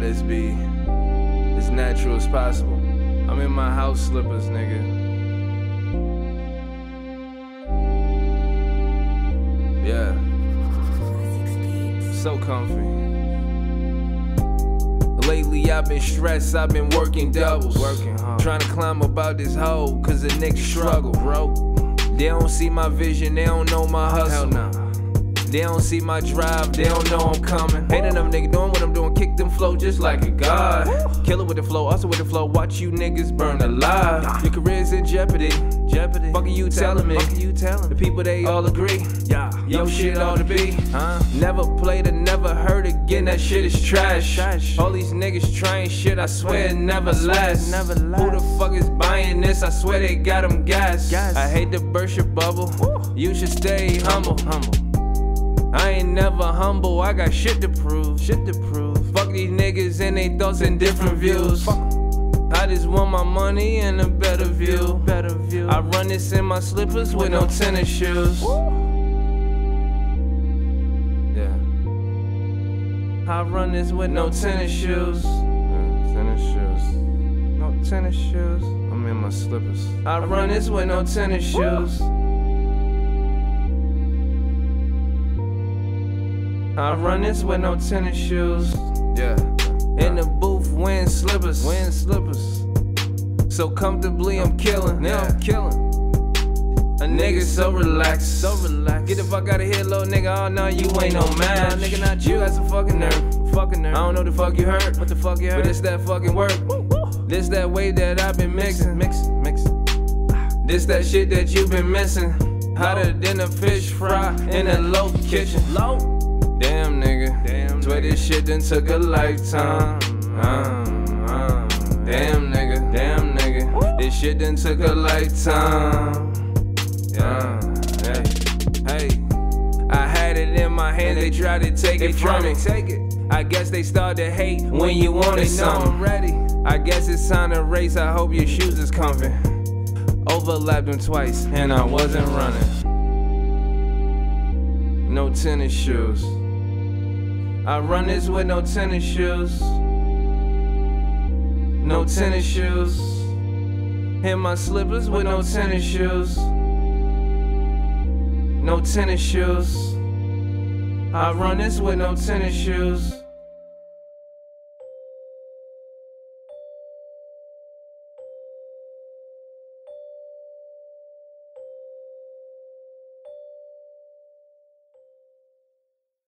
Try this be as natural as possible. I'm in my house slippers, nigga. Yeah. So comfy. Lately I've been stressed, I've been working doubles. Working hard. Trying to climb about this hole, cause the niggas struggle, bro. They don't see my vision, they don't know my hustle. Hell nah. They don't see my drive, they don't know I'm coming. Ain't enough nigga just like a god. Killer with the flow, also with the flow, watch you niggas burn alive. Your career's in jeopardy. Jeopardy. Fucking you telling me. Fucking you telling The people they all agree. Yeah. Yo shit ought to be. Huh? Never played or never heard again, that shit is trash. Trash. All these niggas trying shit, I swear it never lasts. never Who the fuck is buying this? I swear they got them gas. Gas. I hate to burst your bubble. Woo. You should stay humble. Humble. I ain't never humble, I got shit to prove. Shit to prove. Fuck these niggas and they thoughts and different views. Fuck. I just want my money and a better view. Better view. I run this in my slippers with no tennis shoes. Yeah. I run this with no tennis shoes. Yeah, tennis shoes. No tennis shoes. I'm in my slippers. I run this with no tennis shoes. I run this with no tennis shoes. Yeah. In the booth, wearing slippers. Wearing slippers. So comfortably, I'm killing. Yeah. I'm killing. A nigga so relaxed. So relaxed. Get the fuck out of here, little nigga. Oh no, you ain't no match. Nah, nigga, not you. got some fucking nerve. Fucking I don't know the fuck you heard. What the fuck you heard? But it's that fucking work. This that way that I've been mixing. mixing, mixing. This that shit that you've been missing. Hotter than a fish fry in a low kitchen. Low. Damn nigga. Damn Swear this shit done took a lifetime. Uh, uh, damn nigga. Damn nigga. This shit done took a lifetime. Yeah. Hey. Hey. I had it in my hand, they tried to take it from me. Take it. I guess they start to hate when you wanted They something. ready. I guess it's time to race. I hope your shoes is comfy. Overlapped them twice, and I wasn't running. No tennis shoes. I run this with no tennis shoes. No tennis shoes. In my slippers with no tennis shoes. No tennis shoes. I run this with no tennis shoes.